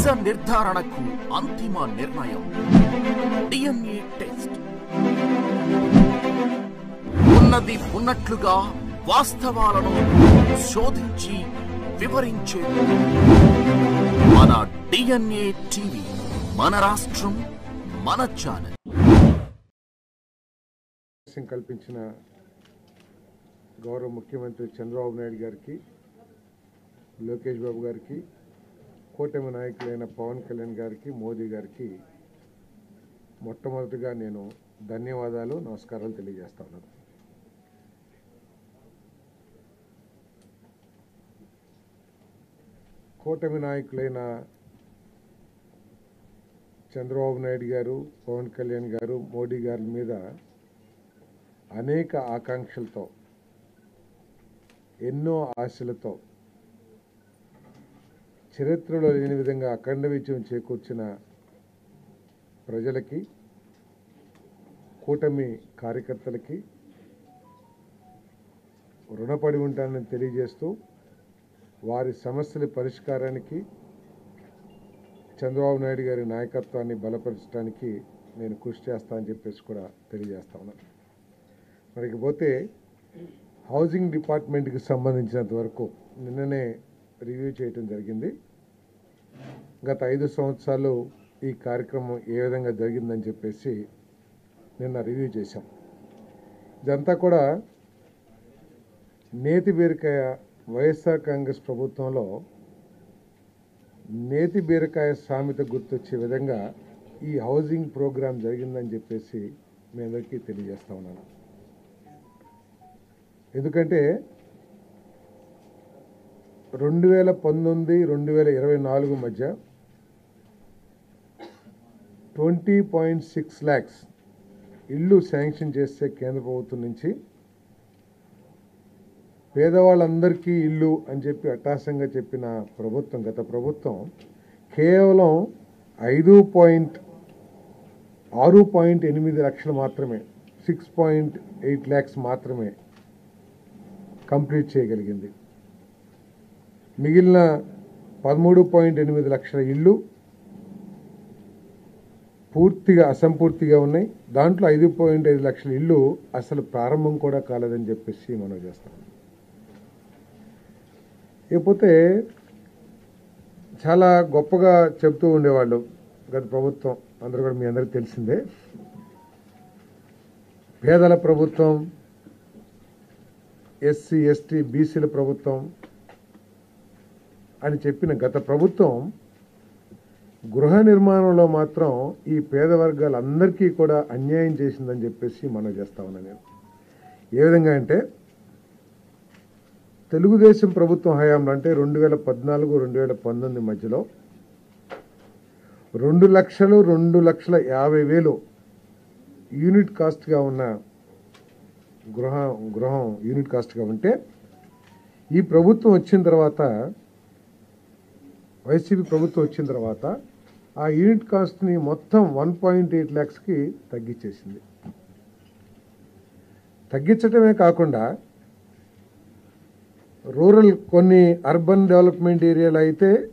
దిశ నిర్ధారణకు అంతిమ నిర్ణయం. DNA test. ఉన్నది ఉన్నట్లుగా వాస్తవాలను శోధించి వివరించే మన డిఎన్ఏ టీవీ మన రాష్ట్రం మన ఛానల్. కల్పించిన గౌరవ ముఖ్యమంత్రి చంద్రబాబు నాయుడు గారికి లోకేష్ బాబు గారికి కూటమి నాయకులైన పవన్ కళ్యాణ్ గారికి మోదీ గారికి మొట్టమొదటిగా నేను ధన్యవాదాలు నమస్కారాలు తెలియజేస్తా ఉన్నాను. కూటమి నాయకులైన చంద్రబాబు నాయుడు గారు పవన్ కళ్యాణ్ గారు మోడీ గారి మీద అనేక ఆకాంక్షలతో ఎన్నో ఆశలతో చరిత్రలో లేని విధంగా అఖండ విజయం చేకూర్చిన ప్రజలకి కూటమి కార్యకర్తలకి రుణపడి ఉంటానని తెలియజేస్తూ వారి సమస్యల పరిష్కారానికి చంద్రబాబు నాయుడు గారి నాయకత్వాన్ని బలపరచడానికి నేను కృషి చేస్తా అని చెప్పేసి కూడా తెలియజేస్తా ఉన్నాను మరికి పోతే హౌసింగ్ డిపార్ట్మెంట్కి సంబంధించినంత వరకు నిన్ననే రివ్యూ చేయటం జరిగింది. గత ఐదు సంవత్సరాలు ఈ కార్యక్రమం ఏ విధంగా జరిగిందని చెప్పేసి నిన్న రివ్యూ చేశాం. ఇదంతా కూడా నేతి బీరకాయ వైఎస్ఆర్ కాంగ్రెస్ ప్రభుత్వంలో నేతి బీరకాయ సామెత గుర్తొచ్చే విధంగా ఈ హౌసింగ్ ప్రోగ్రాం జరిగిందని చెప్పేసి మీ అందరికీ తెలియజేస్తా ఉన్నాను. ఎందుకంటే రెండు వేల పంతొమ్మిది రెండు వేల ఇరవై నాలుగు మధ్య ట్వంటీ పాయింట్ సిక్స్ ల్యాక్స్ ఇల్లు శాంక్షన్ చేస్తే కేంద్ర ప్రభుత్వం నుంచి పేదవాళ్ళందరికీ ఇల్లు అని చెప్పి అట్టాసంగా చెప్పిన ప్రభుత్వం గత ప్రభుత్వం కేవలం ఐదు పాయింట్ ఆరు పాయింట్ ఎనిమిది లక్షలు మాత్రమే సిక్స్ పాయింట్ ఎయిట్ ల్యాక్స్ మాత్రమే కంప్లీట్ చేయగలిగింది. మిగిలిన పదమూడు పాయింట్ ఎనిమిది లక్షల ఇళ్ళు పూర్తిగా అసంపూర్తిగా ఉన్నాయి. దాంట్లో ఐదు పాయింట్ ఐదు లక్షల ఇళ్ళు అసలు ప్రారంభం కూడా కాలేదని చెప్పేసి మనం చేస్తాం. ఇకపోతే చాలా గొప్పగా చెప్తూ ఉండేవాళ్ళు గత ప్రభుత్వం. అందరూ కూడా మీ అందరికీ తెలిసిందే. పేదల ప్రభుత్వం ఎస్సీ ఎస్టీ బీసీల ప్రభుత్వం అని చెప్పిన గత ప్రభుత్వం గృహ నిర్మాణంలో మాత్రం ఈ పేద వర్గాలందరికీ కూడా అన్యాయం చేసిందని చెప్పేసి మనం చేస్తా ఉన్నా నేను. ఏ విధంగా అంటే తెలుగుదేశం ప్రభుత్వం హయాంలో అంటే రెండు వేల పద్నాలుగు రెండు వేల పంతొమ్మిది మధ్యలో రెండు లక్షలు రెండు లక్షల యాభై వేలు యూనిట్ కాస్ట్గా ఉన్న గృహ గృహం యూనిట్ కాస్ట్గా ఉంటే ఈ ప్రభుత్వం వచ్చిన తర్వాత వైసీపీ ప్రభుత్వం వచ్చిన తర్వాత ఆ యూనిట్ కాస్ట్ని మొత్తం వన్ పాయింట్ ఎయిట్ ల్యాక్స్కి తగ్గించేసింది. తగ్గించటమే కాకుండా రూరల్ కొన్ని అర్బన్ డెవలప్మెంట్ ఏరియాలు అయితే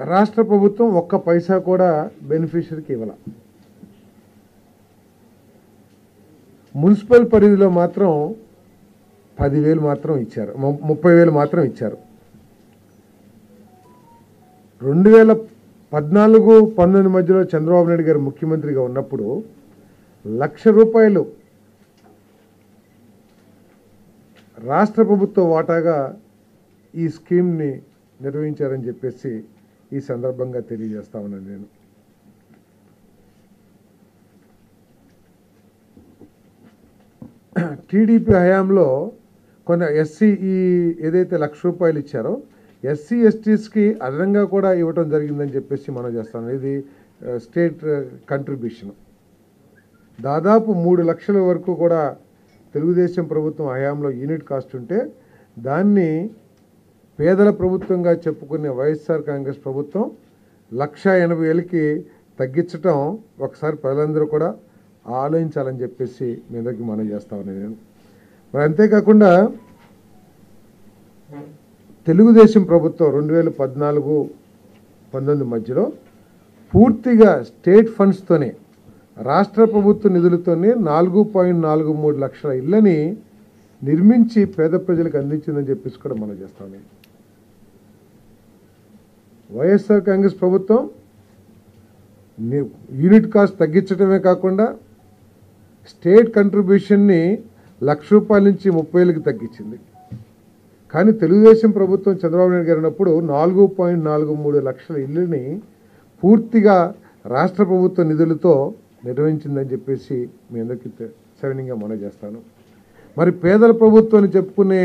రాష్ట్ర ప్రభుత్వం ఒక్క పైసా కూడా బెనిఫిషరీకి ఇవ్వాల. మున్సిపల్ పరిధిలో మాత్రం పదివేలు మాత్రం ఇచ్చారు. ముప్పై వేలు మాత్రం ఇచ్చారు. రెండు వేల పద్నాలుగు పంతొమ్మిది మధ్యలో చంద్రబాబు నాయుడు గారు ముఖ్యమంత్రిగా ఉన్నప్పుడు లక్ష రూపాయలు రాష్ట్ర ప్రభుత్వ వాటాగా ఈ స్కీమ్ని నిర్వహించారని చెప్పేసి ఈ సందర్భంగా తెలియజేస్తా ఉన్నాను నేను. టీడీపీ హయాంలో కొన్ని ఎస్సీ ఈ ఏదైతే లక్ష రూపాయలు ఇచ్చారో ఎస్సీ ఎస్టీస్కి అదనంగా కూడా ఇవ్వటం జరిగిందని చెప్పేసి మనం చేస్తాం ఇది స్టేట్ కంట్రిబ్యూషన్ దాదాపు మూడు లక్షల వరకు కూడా తెలుగుదేశం ప్రభుత్వం హయాంలో యూనిట్ కాస్ట్ ఉంటే దాన్ని పేదల ప్రభుత్వంగా చెప్పుకునే వైఎస్ఆర్ కాంగ్రెస్ ప్రభుత్వం లక్ష ఎనభై వేలకి తగ్గించటం ఒకసారి ప్రజలందరూ కూడా ఆలోచించాలని చెప్పేసి మీ అందరికీ మనం చేస్తా నేను మరి అంతేకాకుండా తెలుగుదేశం ప్రభుత్వం రెండు వేల పద్నాలుగు పంతొమ్మిది మధ్యలో పూర్తిగా స్టేట్ ఫండ్స్తోనే రాష్ట్ర ప్రభుత్వ నిధులతోనే నాలుగు పాయింట్ నాలుగు మూడు లక్షల ఇళ్ళని నిర్మించి పేద ప్రజలకు అందించిందని చెప్పేసి కూడా మనం చేస్తాం వైఎస్ఆర్ కాంగ్రెస్ ప్రభుత్వం యూనిట్ కాస్ట్ తగ్గించడమే కాకుండా స్టేట్ కంట్రిబ్యూషన్ని లక్ష రూపాయల నుంచి ముప్పై వేలకు తగ్గించింది. కానీ తెలుగుదేశం ప్రభుత్వం చంద్రబాబు నాయుడు గారు ఉన్నప్పుడు నాలుగు పాయింట్ నాలుగు మూడు లక్షల ఇల్లుని పూర్తిగా రాష్ట్ర ప్రభుత్వ నిధులతో నిర్వహించిందని చెప్పేసి మీ అందరికీ సవినీయంగా మనం చేస్తాను. మరి పేదల ప్రభుత్వం చెప్పుకునే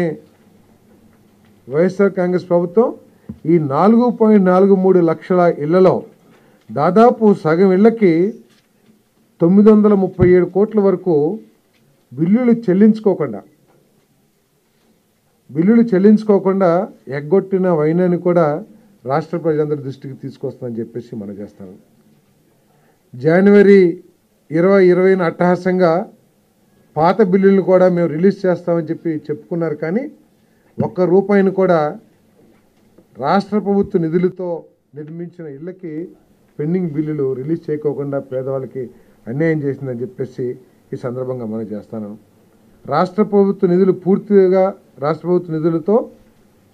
వైఎస్ఆర్ కాంగ్రెస్ ప్రభుత్వం ఈ నాలుగు పాయింట్ నాలుగు మూడు లక్షల ఇళ్ళలో దాదాపు సగం ఇళ్ళకి తొమ్మిది వందల ముప్పై ఏడు కోట్ల వరకు బిల్లులు చెల్లించుకోకుండా బిల్లులు చెల్లించుకోకుండా ఎగ్గొట్టిన వైనాన్ని కూడా రాష్ట్ర ప్రజలందరి దృష్టికి తీసుకొస్తుందని చెప్పేసి మనం చేస్తాను జనవరి ఇరవై ఇరవైన అట్టహాసంగా పాత బిల్లులను కూడా మేము రిలీజ్ చేస్తామని చెప్పి చెప్పుకున్నారు కానీ ఒక్క రూపాయిని కూడా రాష్ట్ర ప్రభుత్వ నిధులతో నిర్మించిన ఇళ్ళకి పెండింగ్ బిల్లులు రిలీజ్ చేయకోకుండా పేదవాళ్ళకి అన్యాయం చేసిందని చెప్పేసి ఈ సందర్భంగా మనం చేస్తాను. రాష్ట్ర ప్రభుత్వ నిధులు పూర్తిగా రాష్ట్ర ప్రభుత్వ నిధులతో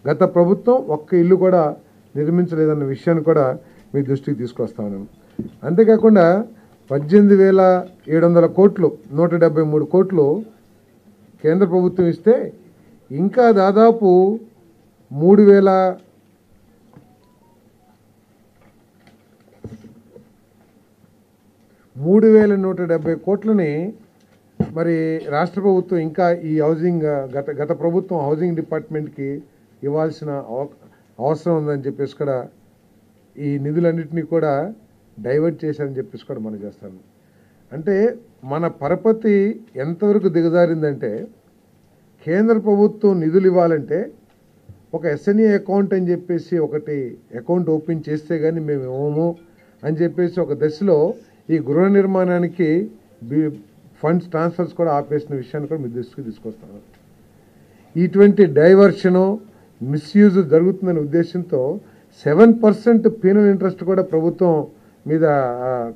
గత ప్రభుత్వం ఒక్క ఇల్లు కూడా నిర్మించలేదన్న విషయాన్ని కూడా మీ దృష్టికి తీసుకొస్తా ఉన్నాను అంతేకాకుండా పద్దెనిమిది వేల ఏడు వందల కోట్లు నూట డెబ్బై మూడు కోట్లు కేంద్ర ప్రభుత్వం ఇస్తే ఇంకా దాదాపు మూడు వేల మూడు వేల నూట డెబ్బై కోట్లని మరి రాష్ట్ర ప్రభుత్వం ఇంకా ఈ హౌసింగ్ గత గత ప్రభుత్వం హౌసింగ్ డిపార్ట్మెంట్కి ఇవ్వాల్సిన అవసరం ఉందని చెప్పేసి కూడా ఈ నిధులన్నింటినీ కూడా డైవర్ట్ చేశారని చెప్పేసి కూడా మనం చేస్తాము అంటే మన పరపతి ఎంతవరకు దిగజారిందంటే కేంద్ర ప్రభుత్వం నిధులు ఇవ్వాలంటే ఒక ఎస్ఎన్ఏ అకౌంట్ అని చెప్పేసి ఒకటి అకౌంట్ ఓపెన్ చేస్తే కానీ మేము ఇవ్వము అని చెప్పేసి ఒక దశలో ఈ గృహ నిర్మాణానికి బి- ఫండ్స్ ట్రాన్స్ఫర్స్ కూడా ఆపేసిన విషయాన్ని కూడా మీ దృష్టికి తీసుకొస్తాను. ఇటువంటి డైవర్షను మిస్యూజ్ జరుగుతుందనే ఉద్దేశంతో సెవెన్ పర్సెంట్ పీనల్ ఇంట్రెస్ట్ కూడా ప్రభుత్వం మీద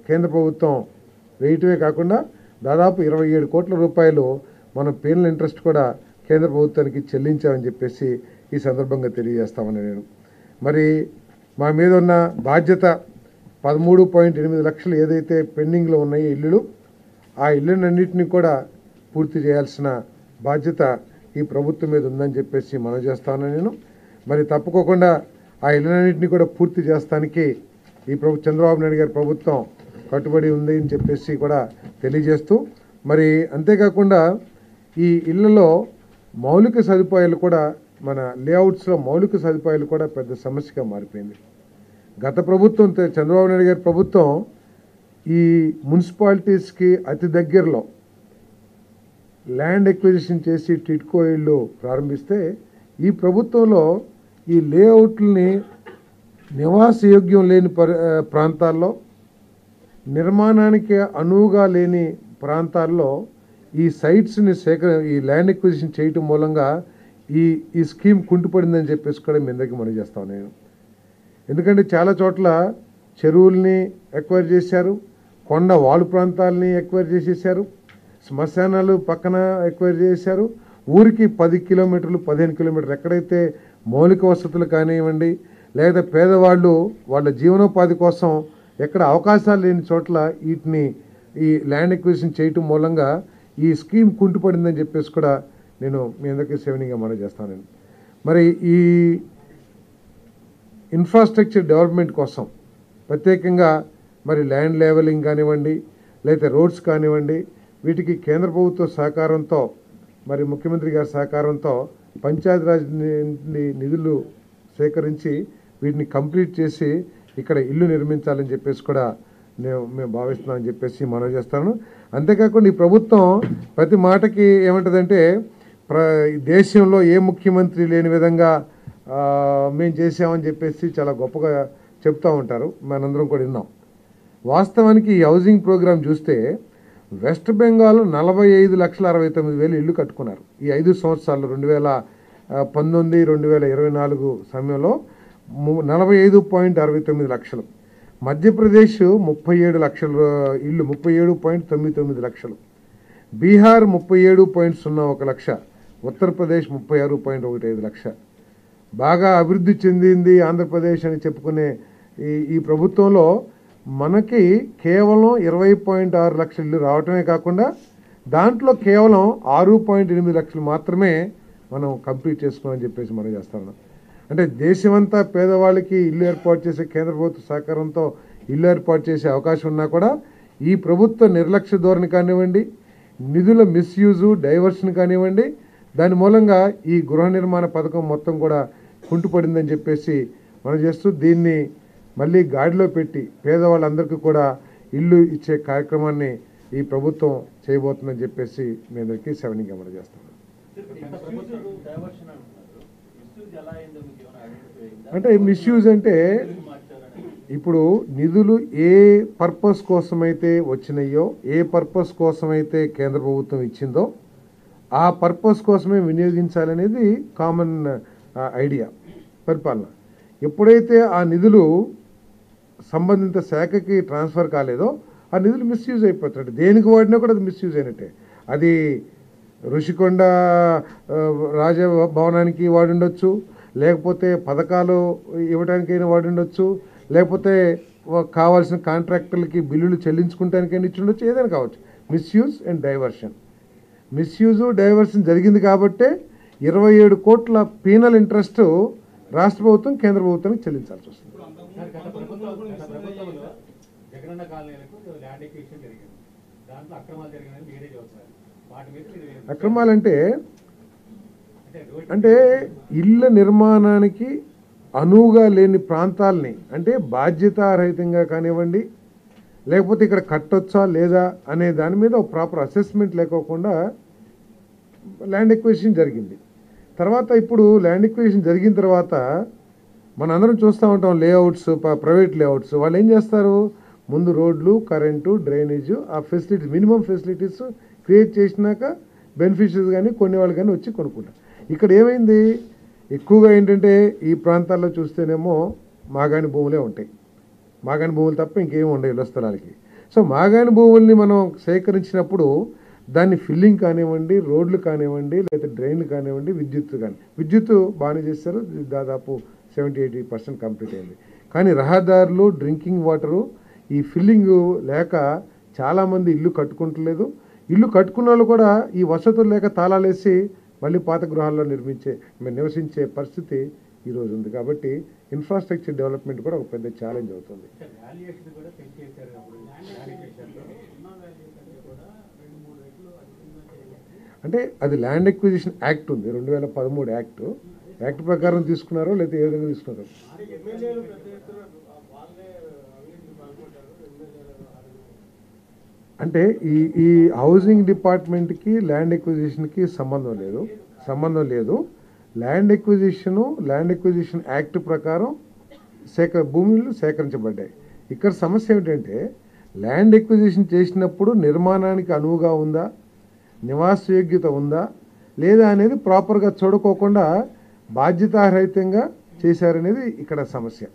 కేంద్ర ప్రభుత్వం వేయటమే కాకుండా దాదాపు ఇరవై ఏడు కోట్ల రూపాయలు మనం పీనల్ ఇంట్రెస్ట్ కూడా కేంద్ర ప్రభుత్వానికి చెల్లించామని చెప్పేసి ఈ సందర్భంగా తెలియజేస్తామని నేను. మరి మా మీద ఉన్న బాధ్యత పదమూడు పాయింట్ ఎనిమిది లక్షలు ఏదైతే పెండింగ్లో ఉన్నాయో ఇల్లులు ఆ ఇళ్ళనన్నింటినీ కూడా పూర్తి చేయాల్సిన బాధ్యత ఈ ప్రభుత్వం మీద ఉందని చెప్పేసి మనం చేస్తాను నేను. మరి తప్పుకోకుండా ఆ ఇళ్ళనన్నింటినీ కూడా పూర్తి చేస్తానికి ఈ ప్రభు చంద్రబాబు నాయుడు గారి ప్రభుత్వం కట్టుబడి ఉంది అని చెప్పేసి కూడా తెలియజేస్తూ మరి అంతేకాకుండా ఈ ఇళ్ళలో మౌలిక సదుపాయాలు కూడా మన లేఅవుట్స్లో మౌలిక సదుపాయాలు కూడా పెద్ద సమస్యగా మారిపోయింది. గత ప్రభుత్వం చంద్రబాబు నాయుడు గారి ప్రభుత్వం ఈ మున్సిపాలిటీస్కి అతి దగ్గరలో ల్యాండ్ ఎక్విజిషన్ చేసి టిట్కో ఇళ్ళు ప్రారంభిస్తే ఈ ప్రభుత్వంలో ఈ లేఅవుట్లని నివాసయోగ్యం లేని పరి ప్రాంతాల్లో నిర్మాణానికి అనువుగా లేని ప్రాంతాల్లో ఈ సైట్స్ని సేకర ఈ ల్యాండ్ ఎక్విజిషన్ చేయటం మూలంగా ఈ ఈ స్కీమ్ కుంటుపడిందని చెప్పేసి కూడా మీ అందరికీ మనం చేస్తాను నేను ఎందుకంటే చాలా చోట్ల చెరువుల్ని ఎక్వైర్ చేశారు. కొండ వాలు ప్రాంతాలని ఎక్వైర్ చేసేసారు శ్మశానాలు పక్కన ఎక్వైర్ చేశారు. ఊరికి పది కిలోమీటర్లు పదిహేను కిలోమీటర్లు ఎక్కడైతే మౌలిక వసతులు కానివ్వండి లేదా పేదవాళ్ళు వాళ్ళ జీవనోపాధి కోసం ఎక్కడ అవకాశాలు లేని చోట్ల వీటిని ఈ ల్యాండ్ ఎక్విజిషన్ చేయటం మూలంగా ఈ స్కీమ్ కుంటుపడిందని చెప్పేసి కూడా నేను మీ అందరికీ సేవనీగా మనం చేస్తాను. మరి ఈ ఇన్ఫ్రాస్ట్రక్చర్ డెవలప్మెంట్ కోసం ప్రత్యేకంగా మరి ల్యాండ్ లెవెలింగ్ కానివ్వండి లేదా రోడ్స్ కానివ్వండి వీటికి కేంద్ర ప్రభుత్వ సహకారంతో మరి ముఖ్యమంత్రి గారి సహకారంతో పంచాయతీరాజ్ నిధులు సేకరించి వీటిని కంప్లీట్ చేసి ఇక్కడ ఇల్లు నిర్మించాలని చెప్పేసి కూడా నేను మేము భావిస్తున్నామని చెప్పేసి మనవి చేస్తాను. అంతేకాకుండా ఈ ప్రభుత్వం ప్రతి మాటకి ఏమంటుందంటే ప్ర దేశంలో ఏ ముఖ్యమంత్రి లేని విధంగా మేము చేసామని చెప్పేసి చాలా గొప్పగా చెప్తూ ఉంటారు. మనందరం కూడా విన్నాం. వాస్తవానికి ఈ హౌసింగ్ ప్రోగ్రాం చూస్తే వెస్ట్ బెంగాల్ నలభై ఐదు లక్షల అరవై తొమ్మిది వేలు ఇల్లు కట్టుకున్నారు. ఈ ఐదు సంవత్సరాలు రెండు వేల పంతొమ్మిది రెండు వేల ఇరవై నాలుగు సమయంలో ము- నలభై ఐదు పాయింట్ అరవై తొమ్మిది లక్షలు. మధ్యప్రదేశ్ ముప్పై ఏడు లక్షల ఇల్లు ముప్పై ఏడు పాయింట్ తొమ్మిది తొమ్మిది లక్షలు. బీహార్ ముప్పై ఏడు పాయింట్ సున్నా ఒక లక్ష. ఉత్తరప్రదేశ్ ముప్పై ఆరు పాయింట్ ఒకటి ఐదు లక్ష. బాగా అభివృద్ధి చెందింది ఆంధ్రప్రదేశ్ అని చెప్పుకునే ఈ ఈ ప్రభుత్వంలో మనకి కేవలం ఇరవై పాయింట్ ఆరు లక్షల ఇల్లు రావటమే కాకుండా దాంట్లో కేవలం ఆరు పాయింట్ ఎనిమిది లక్షలు మాత్రమే మనం కంప్లీట్ చేసుకోమని చెప్పేసి మనం చేస్తాను అంటే దేశమంతా పేదవాళ్ళకి ఇల్లు ఏర్పాటు చేసే కేంద్ర ప్రభుత్వ సహకారంతో ఇల్లు ఏర్పాటు చేసే అవకాశం ఉన్నా కూడా ఈ ప్రభుత్వ నిర్లక్ష్య ధోరణి కానివ్వండి నిధుల మిస్యూజు డైవర్షన్ కానివ్వండి దాని మూలంగా ఈ గృహ నిర్మాణ పథకం మొత్తం కూడా కుంటుపడిందని చెప్పేసి మనం చేస్తూ దీన్ని మళ్ళీ గాడిలో పెట్టి పేదవాళ్ళందరికీ కూడా ఇల్లు ఇచ్చే కార్యక్రమాన్ని ఈ ప్రభుత్వం చేయబోతుందని చెప్పేసి మీ అందరికీ సెవెనింగ్ అమలు చేస్తాను. అంటే మిస్యూజ్ అంటే ఇప్పుడు నిధులు ఏ పర్పస్ కోసమైతే వచ్చినాయో ఏ పర్పస్ కోసమైతే కేంద్ర ప్రభుత్వం ఇచ్చిందో ఆ పర్పస్ కోసమే వినియోగించాలనేది కామన్ ఐడియా పరిపాలన. ఎప్పుడైతే ఆ నిధులు సంబంధిత శాఖకి ట్రాన్స్ఫర్ కాలేదో ఆ నిధులు మిస్యూజ్ అయిపోతున్నట్టు దేనికి వాడినా కూడా అది మిస్యూజ్ అయినట్టే. అది ఋషికొండ రాజభవనానికి వాడుండొచ్చు లేకపోతే పథకాలు ఇవ్వడానికైనా వాడుండొచ్చు లేకపోతే కావాల్సిన కాంట్రాక్టర్లకి బిల్లులు చెల్లించుకుంటానికైనా ఇచ్చి ఉండొచ్చు ఏదైనా కావచ్చు. Misuse and diversion misuse diversion జరిగింది కాబట్టే ఇరవై ఏడు కోట్ల పీనల్ ఇంట్రెస్ట్ రాష్ట్ర ప్రభుత్వం కేంద్ర ప్రభుత్వానికి చెల్లించాల్సి వస్తుంది. జగనన్న కాలనీలకు ల్యాండ్ ఎక్విజిషన్ జరిగింది. దాంట్లో అక్రమాలు జరిగినాయని మీరే వాటి మీద అక్రమాలంటే అంటే ఇళ్ళ నిర్మాణానికి అనువుగా లేని ప్రాంతాలని అంటే బాధ్యతారహితంగా కానివ్వండి లేకపోతే ఇక్కడ కట్టొచ్చా లేదా అనే దాని మీద ఒక ప్రాపర్ అసెస్మెంట్ లేకోకుండా ల్యాండ్ ఎక్విజిషన్ జరిగింది. తర్వాత ఇప్పుడు ల్యాండ్ ఎక్విజిషన్ జరిగిన తర్వాత మన అందరం చూస్తూ ఉంటాం లేఅవుట్స్ ప్రైవేట్ లేఅవుట్స్ వాళ్ళు ఏం చేస్తారు? ముందు రోడ్లు కరెంటు డ్రైనేజు ఆ ఫెసిలిటీస్ మినిమం ఫెసిలిటీస్ క్రియేట్ చేసినాక బెనిఫిషరీస్ కానీ కొన్ని వాళ్ళు కానీ వచ్చి కొనుక్కుంటారు. ఇక్కడ ఏమైంది? ఎక్కువగా ఏంటంటే ఈ ప్రాంతాల్లో చూస్తేనేమో మాగాని భూములే ఉంటాయి. మాగాని భూములు తప్ప ఇంకేమి ఉండవు స్థలాలకి. సో మాగాని భూముల్ని మనం సేకరించినప్పుడు దాన్ని ఫిల్లింగ్ కానివ్వండి రోడ్లు కానివ్వండి లేదా డ్రైన్లు కానివ్వండి విద్యుత్ కానీ విద్యుత్ బాగానే చేస్తారు. దాదాపు సెవెంటీ ఎయిటీ పర్సెంట్ కంప్లీట్ అయింది. కానీ రహదారులు డ్రింకింగ్ వాటరు ఈ ఫిల్లింగ్ లేక చాలామంది ఇల్లు కట్టుకుంటలేదు. ఇల్లు కట్టుకున్న వాళ్ళు కూడా ఈ వసతులు లేక తాళాలేసి మళ్ళీ పాత గృహాల్లో నిర్మించే నివసించే పరిస్థితి ఈరోజు ఉంది. కాబట్టి ఇన్ఫ్రాస్ట్రక్చర్ డెవలప్మెంట్ కూడా ఒక పెద్ద ఛాలెంజ్ అవుతుంది. అంటే అది ల్యాండ్ ఎక్విజిషన్ యాక్ట్ ఉంది రెండు వేల పదమూడు యాక్ట్ యాక్ట్ ప్రకారం తీసుకున్నారో లేకపోతే ఏ విధంగా తీసుకున్నారో? అంటే ఈ ఈ హౌసింగ్ డిపార్ట్మెంట్కి ల్యాండ్ ఎక్విజిషన్కి సంబంధం లేదు. సంబంధం లేదు. Land acquisition land acquisition act ప్రకారం సేక భూములు సేకరించబడ్డాయి. ఇక్కడ సమస్య ఏమిటంటే ల్యాండ్ ఎక్విజిషన్ చేసినప్పుడు నిర్మాణానికి అనువుగా ఉందా? నివాస యోగ్యత ఉందా? లేదా అనేది ప్రాపర్గా చూడకోకుండా బాధ్యతారహితంగా చేశారనేది ఇక్కడ సమస్య.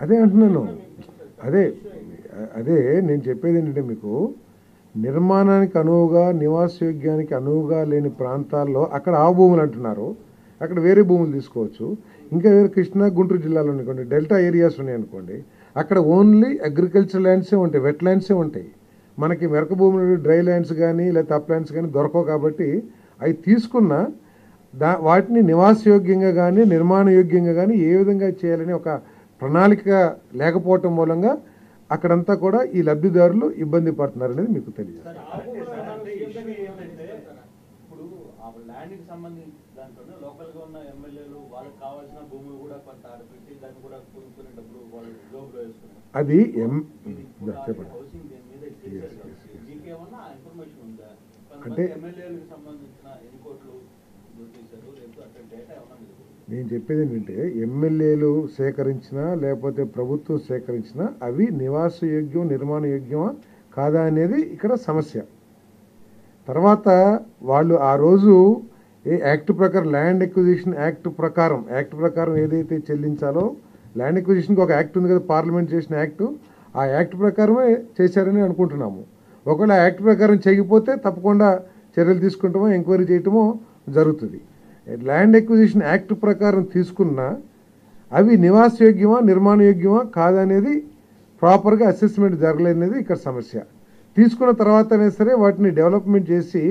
అదే అంటున్నాను. అదే అదే నేను చెప్పేది ఏంటంటే మీకు నిర్మాణానికి అనువుగా నివాసయోగ్యానికి అనువుగా లేని ప్రాంతాల్లో అక్కడ ఆ భూములు అంటున్నారు. అక్కడ వేరే భూములు తీసుకోవచ్చు. ఇంకా వేరే కృష్ణా గుంటూరు జిల్లాలో అనుకోండి డెల్టా ఏరియాస్ ఉన్నాయి అనుకోండి అక్కడ ఓన్లీ అగ్రికల్చర్ ల్యాండ్సే ఉంటాయి వెట్ ల్యాండ్సే ఉంటాయి. మనకి మెరక భూములు డ్రై ల్యాండ్స్ కానీ లేకపోతే అప్ ల్యాండ్స్ కానీ దొరకవు కాబట్టి అవి తీసుకున్న దా వాటిని నివాసయోగ్యంగా కానీ నిర్మాణయోగ్యంగా కానీ ఏ విధంగా చేయాలని ఒక ప్రణాళిక లేకపోవటం మూలంగా అక్కడంతా కూడా ఈ లబ్ధిదారులు ఇబ్బంది పడుతున్నారు అనేది మీకు తెలియదు. సార్, అంటే సార్, అంటే ఇష్యూ ఏంటంటే ఇప్పుడు ఆ ల్యాండ్కి సంబంధించి దాంట్లోనే లోకల్గా ఉన్న ఎమ్మెల్యేలు వాళ్ళకి కావాల్సిన భూములు కూడా కొంత ఆడపెట్టి దాన్ని కూడా కొనుక్కునే డబ్బులు వాళ్ళు జోబులో వేసుకున్నారు. అది చెప్పండి. అంటే- నేను చెప్పేది ఏంటంటే ఎమ్మెల్యేలు సేకరించినా లేకపోతే ప్రభుత్వం సేకరించినా అవి నివాస యోగ్యం నిర్మాణ యోగ్యమా కాదా అనేది ఇక్కడ సమస్య. తర్వాత వాళ్ళు ఆ రోజు ఏ యాక్ట్ ప్రకారం ల్యాండ్ ఎక్విజిషన్ యాక్ట్ ప్రకారం యాక్ట్ ప్రకారం ఏదైతే చెల్లించాలో ల్యాండ్ ఎక్విజిషన్కి ఒక యాక్ట్ ఉంది కదా పార్లమెంట్ చేసిన యాక్ట్ ఆ యాక్ట్ ప్రకారమే చేశారని అనుకుంటున్నాము. ఒకవేళ ఆ యాక్ట్ ప్రకారం చేయకపోతే తప్పకుండా చర్యలు తీసుకుంటామో ఎంక్వైరీ చేయటమో జరుగుతుంది. ల్యాండ్ ఎక్విజిషన్ యాక్ట్ ప్రకారం తీసుకున్న అవి నివాసయోగ్యమా నిర్మాణయోగ్యమా కాదనేది ప్రాపర్గా అసెస్మెంట్ జరగలేనిది ఇక్కడ సమస్య. తీసుకున్న తర్వాత అయినా సరే వాటిని డెవలప్మెంట్ చేసి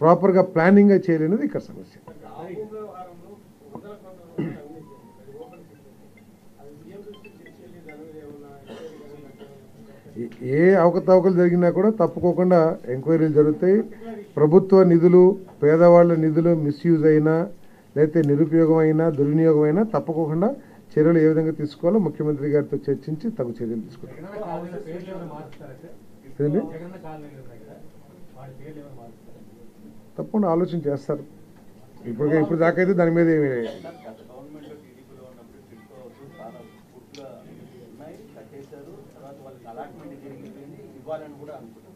ప్రాపర్గా ప్లానింగ్గా చేయలేనిది ఇక్కడ సమస్య. ఏ అవకతవకలు జరిగినా కూడా తప్పుకోకుండా ఎంక్వైరీలు జరుగుతాయి. ప్రభుత్వ నిధులు పేదవాళ్ళ నిధులు మిస్యూజ్ అయినా లేకపోతే నిరుపయోగం అయినా దుర్వినియోగం అయినా తప్పకుండా చర్యలు ఏ విధంగా తీసుకోవాలో ముఖ్యమంత్రి గారితో చర్చించి తగు చర్యలు మారుస్తారా తప్పకుండా ఆలోచన చేస్తారు. ఇప్పుడు ఇప్పుడు దాకా అయితే దాని మీద ఏమి అలాట్మెంట్ జరిగిపోయింది ఇవ్వాలని కూడా అనుకున్నాం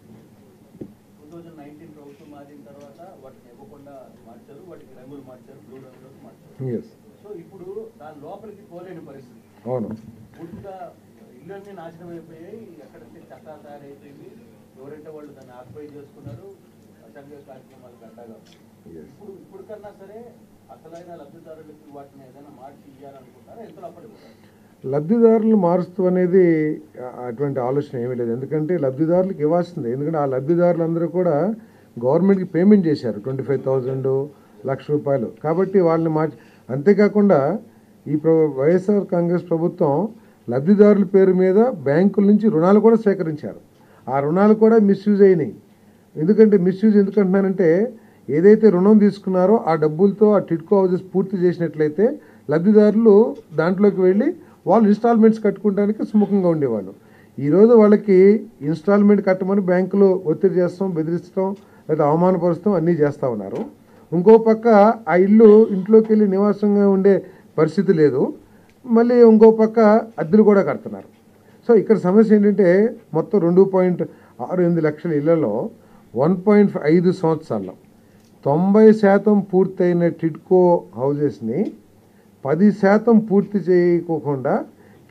టూ థౌజండ్ నైన్టీన్ ప్రభుత్వం మారిన తర్వాత వాటిని ఇవ్వకుండా మార్చారు వాటికి రంగులు మార్చారు బ్లూ రంగులోకి మార్చారు. సో ఇప్పుడు దాని లోపలికి పోలేని పరిస్థితి. అవును. పూర్తిగా ఇళ్ళన్నీ నాశనం అయిపోయాయి ఎక్కడంటే చట్టాలు తయారైపోయింది ఎవరంటే వాళ్ళు దాన్ని ఆక్యుపై చేసుకున్నారు అసెంబ్లీ కార్యక్రమాలకు అడ్డాగా Yes. ఇప్పుడు ఇప్పుడు కన్నా సరే అసలైన లబ్ధిదారులకి వాటిని ఏదైనా మార్చి ఇవ్వాలనుకుంటారా ఎంత అప్పటికి లబ్ధిదారులు మారుస్తూ అనేది అటువంటి ఆలోచన ఏమీ లేదు. ఎందుకంటే లబ్ధిదారులకు ఇవ్వాల్సిందే. ఎందుకంటే ఆ లబ్ధిదారులందరూ కూడా గవర్నమెంట్కి పేమెంట్ చేశారు. ట్వంటీ ఫైవ్ థౌజండ్ లక్ష రూపాయలు. కాబట్టి వాళ్ళని మార్చి అంతేకాకుండా ఈ ప్ర వైఎస్ఆర్ కాంగ్రెస్ ప్రభుత్వం లబ్ధిదారుల పేరు మీద బ్యాంకుల నుంచి రుణాలు కూడా సేకరించారు ఆ రుణాలు కూడా మిస్యూజ్ అయినాయి. ఎందుకంటే మిస్యూజ్ ఎందుకంటున్నానంటే ఏదైతే రుణం తీసుకున్నారో ఆ డబ్బులతో ఆ టిట్కో హౌజెస్ పూర్తి చేసినట్లయితే లబ్ధిదారులు దాంట్లోకి వెళ్ళి వాళ్ళు ఇన్స్టాల్మెంట్స్ కట్టుకోవడానికి సుముఖంగా ఉండేవాళ్ళు. ఈరోజు వాళ్ళకి ఇన్స్టాల్మెంట్ కట్టమని బ్యాంకులో ఒత్తిడి చేస్తాం బెదిరిస్తాం లేదా అవమానపరుస్తాం అన్నీ చేస్తూ ఉన్నారు. ఇంకో పక్క ఆ ఇల్లు ఇంట్లోకి వెళ్ళి నివాసంగా ఉండే పరిస్థితి లేదు. మళ్ళీ ఇంకో పక్క అద్దెలు కూడా కడుతున్నారు. సో ఇక్కడ సమస్య ఏంటంటే మొత్తం రెండు పాయింట్ ఆరు ఎనిమిది లక్షల ఇళ్ళలో వన్ పాయింట్ ఐదు సంవత్సరాల్లో తొంభై శాతం పూర్తయిన టిడ్కో హౌజెస్ని పది శాతం పూర్తి చేయకోకుండా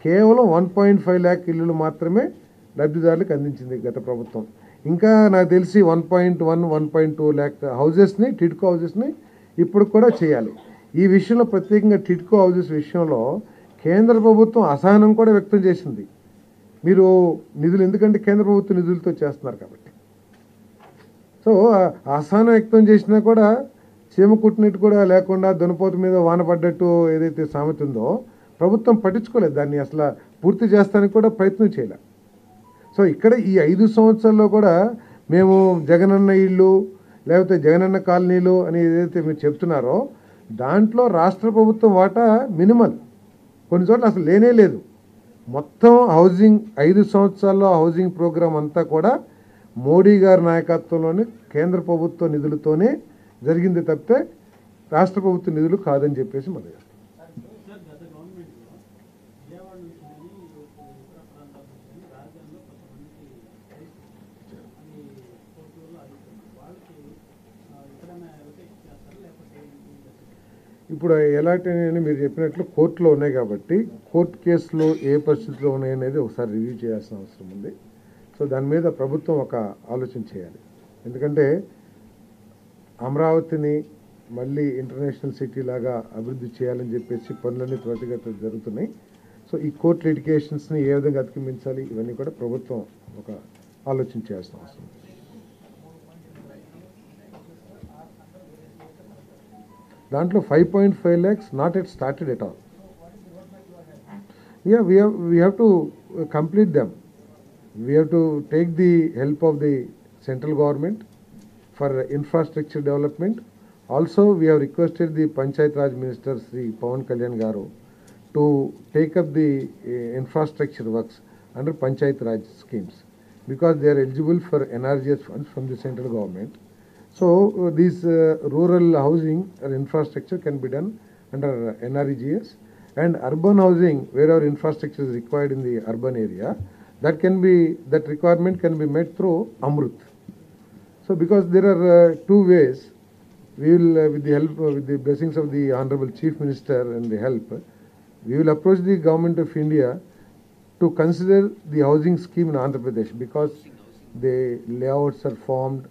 కేవలం వన్ పాయింట్ ఫైవ్ ల్యాక్ ఇల్లులు మాత్రమే లబ్ధిదారులకు అందించింది గత ప్రభుత్వం. ఇంకా నాకు తెలిసి one point one one point two lakh హౌజెస్ని TIDCO హౌజెస్ని ఇప్పుడు కూడా చేయాలి. ఈ విషయంలో ప్రత్యేకంగా టిడ్కో హౌజెస్ విషయంలో కేంద్ర ప్రభుత్వం అసహనం కూడా వ్యక్తం చేసింది. మీరు నిధులు ఎందుకంటే కేంద్ర ప్రభుత్వ నిధులతో చేస్తున్నారు కాబట్టి. సో అసహనం వ్యక్తం చేసినా కూడా చీమ కుట్టినట్టు కూడా లేకుండా దునపోతు మీద వాన పడ్డట్టు ఏదైతే సామెత ఉందో ప్రభుత్వం పట్టించుకోలేదు. దాన్ని అసలు పూర్తి చేస్తానికి కూడా ప్రయత్నం చేయలే. సో ఇక్కడ ఈ ఐదు సంవత్సరాల్లో కూడా మేము జగనన్న ఇళ్ళు లేకపోతే జగనన్న కాలనీలు అని ఏదైతే మీరు చెప్తున్నారో దాంట్లో రాష్ట్ర ప్రభుత్వం వాటా మినిమల్. కొన్ని చోట్ల అసలు లేనే లేదు. మొత్తం హౌసింగ్ ఐదు సంవత్సరాల్లో హౌసింగ్ ప్రోగ్రాం అంతా కూడా మోడీ గారి నాయకత్వంలోని కేంద్ర ప్రభుత్వ నిధులతోనే జరిగింది తప్పితే రాష్ట్ర ప్రభుత్వ నిధులు కాదని చెప్పేసి మనం చేస్తాం? ఇప్పుడు ఎలాంటి అని మీరు చెప్పినట్లు కోర్టులో ఉన్నాయి కాబట్టి కోర్టు కేసులు ఏ పరిస్థితిలో ఉన్నాయి అనేది ఒకసారి రివ్యూ చేయాల్సిన అవసరం ఉంది. సో దాని మీద ప్రభుత్వం ఒక ఆలోచన చేయాలి. ఎందుకంటే అమరావతిని మళ్ళీ ఇంటర్నేషనల్ సిటీ లాగా అభివృద్ధి చేయాలని చెప్పేసి పనులన్నీ త్వరితగతిన జరుగుతున్నాయి. సో ఈ కోర్టు లిటిగేషన్స్ని ఏ విధంగా అధిగమించాలి ఇవన్నీ కూడా ప్రభుత్వం ఒక ఆలోచన చేయాల్సిన అవసరం దాంట్లో five point five lakhs not at started at all. Yeah we we have to complete them. We have to take the help of the central government. for infrastructure development. Also, we have requested the Panchayat Raj Minister Sri Pawan Kalyan Garu to take up the uh, infrastructure works under Panchayat Raj schemes because they are eligible for NRGS funds from the central government. So, uh, uh, rural housing or infrastructure can be done under NRGS and urban housing wherever infrastructure is required in the urban area that can be that requirement can be met through Amrut. So because there are uh, two ways we will uh, with the help uh, with the blessings of the honorable chief minister and the help we will approach the government of India to consider the housing scheme in Andhra Pradesh because the layouts are formed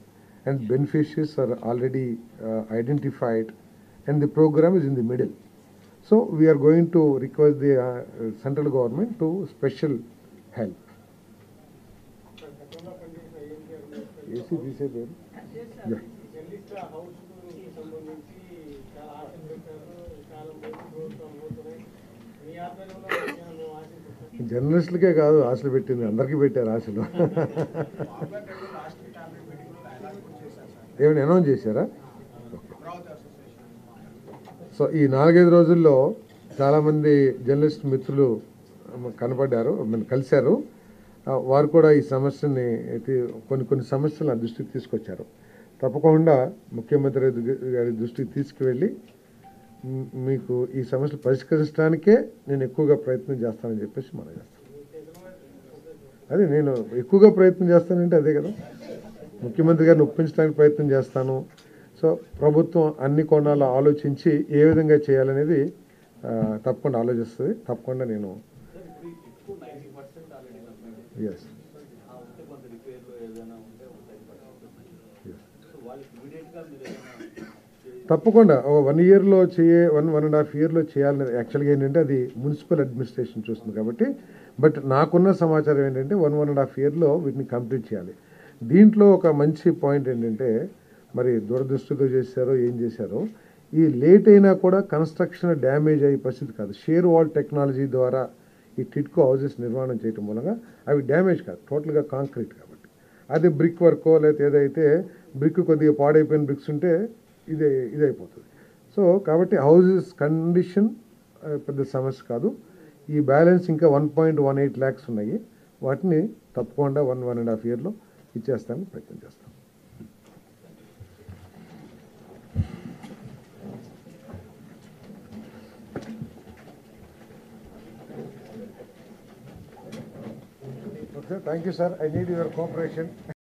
and beneficiaries are already uh, identified and the program is in the middle. So we are going to request the uh, central government to special help. AC తీసే పేరు Yeah. Journalist హౌస్కి సంబంధించి చాలా ఆశలు పెట్టారు చాలా మంది ప్రభుత్వం పోతున్నాయి మీ ఆధ్వర్యంలో మధ్యాహ్నం మేము ఆశిస్తున్నాం జర్నలిస్టులకే కాదు ఆశలు పెట్టింది. అందరికీ పెట్టారు ఆశలు. ఏమైనా అనౌన్స్ చేశారా? సో ఈ నాలుగైదు రోజుల్లో చాలామంది జర్నలిస్ట్ మిత్రులు కనపడ్డారు కలిశారు. వారు కూడా ఈ సమస్యని అయితే కొన్ని కొన్ని సమస్యలు నా దృష్టికి తీసుకొచ్చారు. తప్పకుండా ముఖ్యమంత్రి గారి దృష్టికి తీసుకువెళ్ళి మీకు ఈ సమస్యలు పరిష్కరించడానికే నేను ఎక్కువగా ప్రయత్నం చేస్తానని చెప్పేసి మనం చేస్తాను అదే నేను ఎక్కువగా ప్రయత్నం చేస్తానంటే అదే కదా. ముఖ్యమంత్రి గారిని ఒప్పించడానికి ప్రయత్నం చేస్తాను. సో ప్రభుత్వం అన్ని కోణాలు ఆలోచించి ఏ విధంగా చేయాలనేది తప్పకుండా ఆలోచిస్తుంది. తప్పకుండా నేను ఏదైనా తప్పకుండా. ఒక వన్ ఇయర్లో చేయే వన్ వన్ అండ్ హాఫ్ ఇయర్లో చేయాలని యాక్చువల్గా ఏంటంటే అది మున్సిపల్ అడ్మినిస్ట్రేషన్ చూస్తుంది కాబట్టి. బట్ నాకున్న సమాచారం ఏంటంటే వన్ వన్ అండ్ హాఫ్ ఇయర్లో వీటిని కంప్లీట్ చేయాలి. దీంట్లో ఒక మంచి పాయింట్ ఏంటంటే మరి దురదృష్టితో చేశారో ఏం చేశారో ఈ లేట్ అయినా కూడా కన్స్ట్రక్షన్ డ్యామేజ్ అయ్యే పరిస్థితి కాదు. షేర్ వాల్ టెక్నాలజీ ద్వారా ఈ టిట్కో హౌజెస్ నిర్మాణం చేయటం మూలంగా అవి డ్యామేజ్ కాదు టోటల్గా కాంక్రీట్ కాబట్టి. అది బ్రిక్ వర్కో లేకపోతే ఏదైతే బ్రిక్ కొద్దిగా పాడైపోయిన బ్రిక్స్ ఉంటే ఇదే ఇదైపోతుంది. సో కాబట్టి హౌసెస్ కండిషన్ పెద్ద సమస్య కాదు. ఈ బ్యాలెన్స్ ఇంకా one point one eight lakhs ఉన్నాయి. వాటిని తప్పకుండా వన్ వన్ అండ్ హాఫ్ ఇయర్లో ఇచ్చేస్తానికి ప్రయత్నం చేస్తాం. Thank you, sir. I need your cooperation.